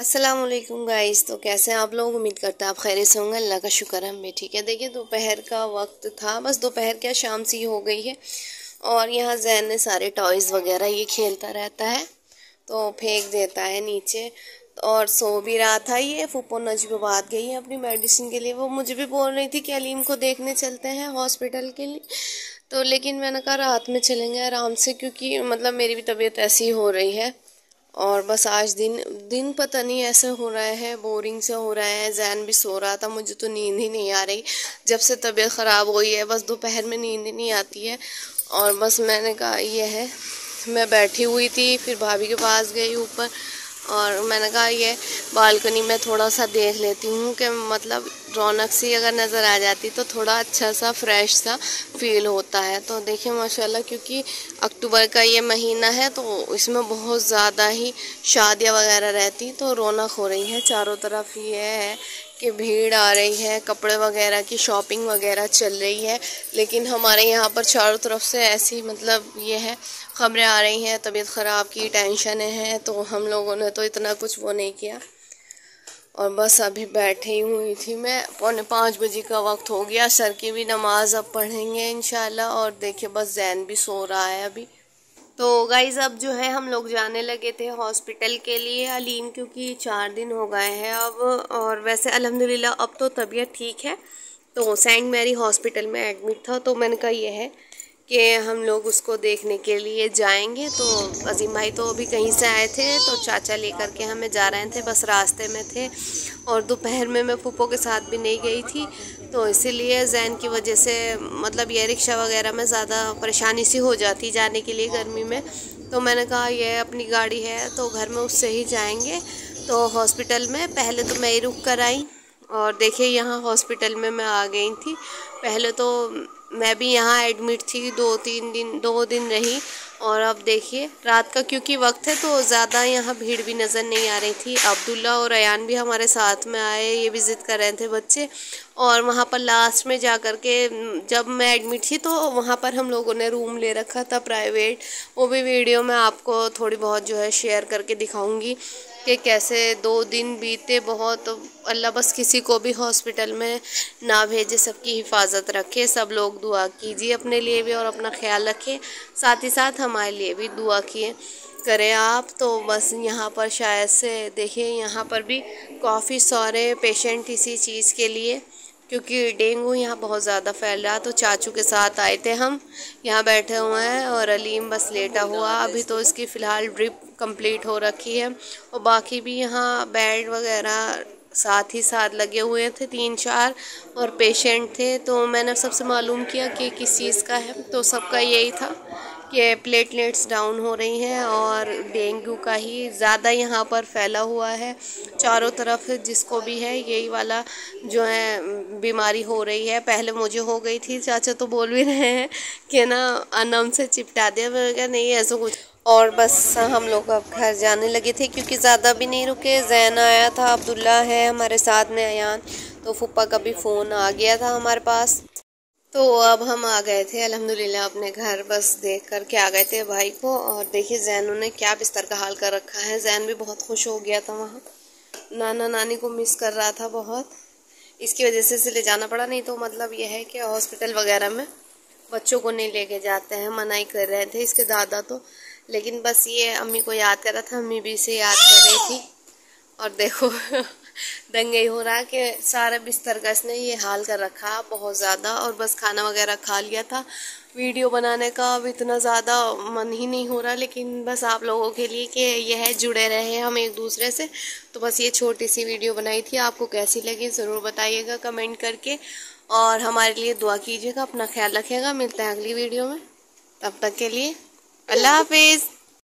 वालेकुम गाइस तो कैसे हैं आप लोग? उम्मीद करते हैं आप खैर से होंगे। अल्लाह का शुक्र है मैं ठीक है। देखिए, दोपहर का वक्त था। बस दोपहर क्या शाम सी हो गई है। और यहाँ जैन ने सारे टॉयज़ वगैरह ये खेलता रहता है। तो फेंक देता है नीचे। और सो भी रहा था ये। फूपो नजबाबाद गई है अपनी मेडिसिन के लिए। वो मुझे भी बोल रही थी कि अलीम को देखने चलते हैं हॉस्पिटल के लिए। तो लेकिन मैंने कहा, रात में चलेंगे आराम से, क्योंकि मतलब मेरी भी तबीयत ऐसी हो रही है। और बस आज दिन दिन पता नहीं ऐसे हो रहा है बोरिंग से हो रहा है जैन भी सो रहा था, मुझे तो नींद ही नहीं आ रही। जब से तबीयत ख़राब हुई है, बस दोपहर में नींद ही नहीं आती है। और बस मैंने कहा, ये है। मैं बैठी हुई थी, फिर भाभी के पास गई ऊपर, और मैंने कहा, ये बालकनी में थोड़ा सा देख लेती हूँ कि मतलब रौनक सी अगर नज़र आ जाती तो थोड़ा अच्छा सा फ्रेश सा फील होता है। तो देखिए, माशाल्लाह, क्योंकि अक्टूबर का ये महीना है तो इसमें बहुत ज़्यादा ही शादियाँ वगैरह रहती तो रौनक हो रही है। चारों तरफ़ ये है कि भीड़ आ रही है, कपड़े वगैरह की शॉपिंग वगैरह चल रही है, लेकिन हमारे यहाँ पर चारों तरफ़ से ऐसी मतलब ये है, ख़बरें आ रही हैं, तबीयत ख़राब की टेंशन है तो हम लोगों ने तो इतना कुछ वो नहीं किया। और बस अभी बैठे हुई थी मैं। पौने पाँच बजे का वक्त हो गया। सर की भी नमाज़ अब पढ़ेंगे इन और देखिए, बस जैन भी सो रहा है अभी। तो गाइज़ अब जो है, हम लोग जाने लगे थे हॉस्पिटल के लिए अलीम, क्योंकि चार दिन हो गए हैं अब। और वैसे अल्हम्दुलिल्लाह, अब तो तबीयत ठीक है। तो सेंट मैरी हॉस्पिटल में एडमिट था तो मैंने कहा यह है। कि हम लोग उसको देखने के लिए जाएँगे। तो अजीम भाई तो अभी कहीं से आए थे तो चाचा लेकर के हमें जा रहे थे, बस रास्ते में थे। और दोपहर में मैं पुप्पो के साथ भी नहीं गई थी तो इसीलिए जैन की वजह से मतलब ये रिक्शा वगैरह में ज़्यादा परेशानी सी हो जाती जाने के लिए गर्मी में। तो मैंने कहा यह अपनी गाड़ी है तो घर में उससे ही जाएँगे। तो हॉस्पिटल में पहले तो मैं ही रुक कर आई। और देखिए, यहाँ हॉस्पिटल में मैं आ गई थी। पहले तो मैं भी यहाँ एडमिट थी, दो तीन दिन, दो दिन रही। और अब देखिए, रात का क्योंकि वक्त है तो ज़्यादा यहाँ भीड़ भी नज़र नहीं आ रही थी। अब्दुल्ला और अयान भी हमारे साथ में आए, ये विज़िट कर रहे थे बच्चे। और वहाँ पर लास्ट में जा कर के, जब मैं एडमिट थी तो वहाँ पर हम लोगों ने रूम ले रखा था प्राइवेट। वो भी वीडियो में आपको थोड़ी बहुत जो है शेयर करके दिखाऊँगी। कि कैसे दो दिन बीते बहुत, अल्लाह बस किसी को भी हॉस्पिटल में ना भेजे, सबकी हिफाजत रखे, सब लोग दुआ कीजिए अपने लिए भी और अपना ख्याल रखें। साथ ही साथ हमारे लिए भी दुआ किए करें आप। तो बस यहाँ पर शायद से देखिए, यहाँ पर भी काफ़ी सारे पेशेंट इसी चीज़ के लिए क्योंकि डेंगू यहाँ बहुत ज़्यादा फैल रहा तो चाचू के साथ आए थे हम। यहाँ बैठे हुए हैं और अलीम बस लेटा हुआ, अभी तो इसकी फ़िलहाल ड्रिप कंप्लीट हो रखी है। और बाकी भी यहाँ बेड वगैरह साथ ही साथ लगे हुए थे, तीन चार, और पेशेंट थे। तो मैंने सबसे मालूम किया कि किस चीज़ का है तो सबका यही था। कि प्लेटलेट्स डाउन हो रही हैं और डेंगू का ही ज़्यादा यहाँ पर फैला हुआ है। चारों तरफ़ जिसको भी है, यही वाला जो है, बीमारी हो रही है। पहले मुझे हो गई थी, चाचा तो बोल भी रहे हैं कि ना, अनम से चिपटा दिया। मैं क्या नहीं, ऐसा कुछ और बस हम लोग अब घर जाने लगे थे क्योंकि ज़्यादा भी नहीं रुके। जैन आया था, अब्दुल्ला है हमारे साथ में, अयान। तो फुप्पा का भी फ़ोन आ गया था हमारे पास। तो अब हम आ गए थे, अल्हम्दुलिल्लाह, अपने घर, बस देख कर के आ गए थे भाई को। और देखिए, जैन ने क्या बिस्तर का हाल कर रखा है। जैन भी बहुत खुश हो गया था वहाँ। नाना नानी को मिस कर रहा था बहुत। इसकी वजह से इसे ले जाना पड़ा, नहीं तो मतलब यह है कि हॉस्पिटल वगैरह में बच्चों को नहीं लेके जाते हैं, मनाई कर रहे थे इसके दादा तो। लेकिन बस ये अम्मी को याद कर रहा था, अम्मी भी इसे याद कर रही थी। और देखो दंगे हो रहा है कि सारा बिस्तर का इसने ये हाल कर रखा बहुत ज़्यादा, और बस खाना वगैरह खा लिया था। वीडियो बनाने का अब इतना ज़्यादा मन ही नहीं हो रहा, लेकिन बस आप लोगों के लिए कि यह जुड़े रहे हम एक दूसरे से। तो बस ये छोटी सी वीडियो बनाई थी, आपको कैसी लगी ज़रूर बताइएगा कमेंट करके, और हमारे लिए दुआ कीजिएगा, अपना ख्याल रखिएगा। मिलते हैं अगली वीडियो में। तब तक के लिए अल्लाह हाफिज़।